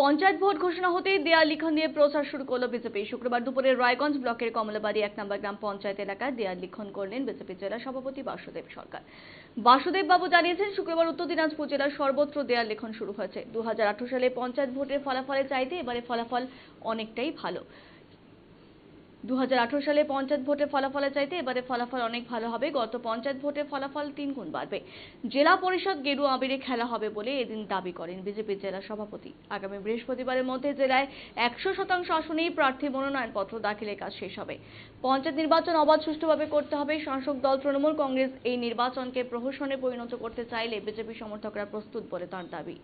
Panchayat vote ঘোষণা হতেই দেয়াল লিখন দিয়ে প্রচার শুরু করল বিজেপি। শুক্রবার দুপুরে রায়গঞ্জ ব্লকের কমলাবাড়ি এক নম্বর গ্রাম পঞ্চায়েত এলাকায় দেয়াল লিখন করলেন বিজেপি জেলা সভাপতি বাসুদেব সরকার। বাসুদেব বাবু জানিয়েছেন, শুক্রবার উত্তর দিনাজপুর জেলার সর্বত্র দেয়াল লিখন শুরু হয়েছে। দু হাজার আঠেরো সালে পঞ্চায়েত ভোটের ফলাফলের চাইতে এবারে ফলাফল অনেকটাই ভালো। দু হাজার আঠেরো সালে পঞ্চায়েত ভোটের ফলাফলের চাইতে এবারে ফলাফল অনেক ভালো হবে। গত পঞ্চায়েত ভোটের ফলাফল তিন গুণ বাড়বে। জেলা পরিষদ গেরুয়া আবিরে খেলা হবে বলে এদিন দাবি করেন বিজেপির জেলা সভাপতি। আগামী বৃহস্পতিবারের মধ্যে জেলায় একশো শতাংশ আসনেই প্রার্থী মনোনয়নপত্র দাখিলের কাজ শেষ হবে। পঞ্চায়েত নির্বাচন অবাধ সুষ্ঠুভাবে করতে হবে। শাসক দল, তৃণমূল কংগ্রেস এই নির্বাচনকে প্রহসনে পরিণত করতে চাইলে বিজেপি সমর্থকরা প্রস্তুত বলে তার দাবি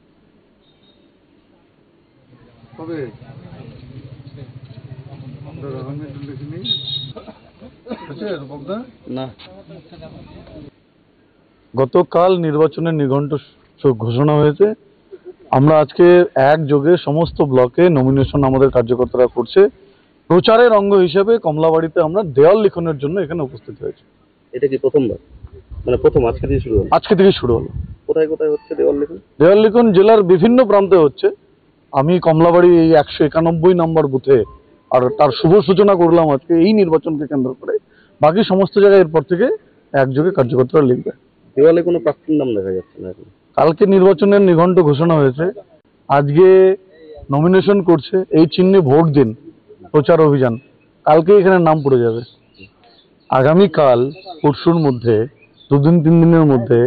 কবে আমরা আমি তো লিখিনি আছে রূপকদা না। গতকাল নির্বাচনের নিঘণ্ট ঘোষণা হয়েছে। আমরা আজকে একযোগে সমস্ত ব্লকে নমিনেশন আমাদের কার্যকর্তারা করছে। প্রচারের অঙ্গ হিসেবে কমলাবাড়িতে আমরা দেওয়াল লিখনের জন্য এখানে উপস্থিত হয়েছি। এটা কি প্রথমবার? মানে প্রথম আজকে দিয়ে শুরু হলো? আজকে থেকে শুরু হলো। কোথায় কোথায় হচ্ছে দেওয়াল লিখন? দেওয়াল লিখন জেলার বিভিন্ন প্রান্তে হচ্ছে। আমি কমলাবাড়ি এই একশো একানব্বই নম্বর বুথে আর তার শুভ সূচনা করলাম আজকে এই নির্বাচনকে কেন্দ্র করে। বাকি সমস্ত জায়গায় এরপর থেকে একযোগে কার্যকর্তারা লিখবে। দেওয়ালে কোনো প্রার্থীর নাম দেখা যাচ্ছে না কালকে নির্বাচনের নিঘণ্ট ঘোষণা হয়েছে। আজকে নমিনেশন করছে এই চিহ্নে ভোট দিন প্রচার অভিযান। কালকে এখানে নাম পড়ে যাবে। আগামীকাল পরশুর মধ্যে দুদিন তিন দিনের মধ্যে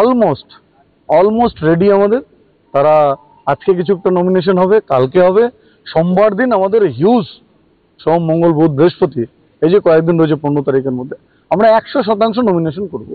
অলমোস্ট অলমোস্ট রেডি আমাদের। তারা আজকে কিছু একটা নমিনেশন হবে, কালকে হবে। সোমবার দিন আমাদের হিউজ সোম, মঙ্গল, বুধ, বৃহস্পতি, এই যে কয়েকদিন রয়েছে পনেরো তারিখের মধ্যে। আমরা একশো শতাংশ নমিনেশন করব।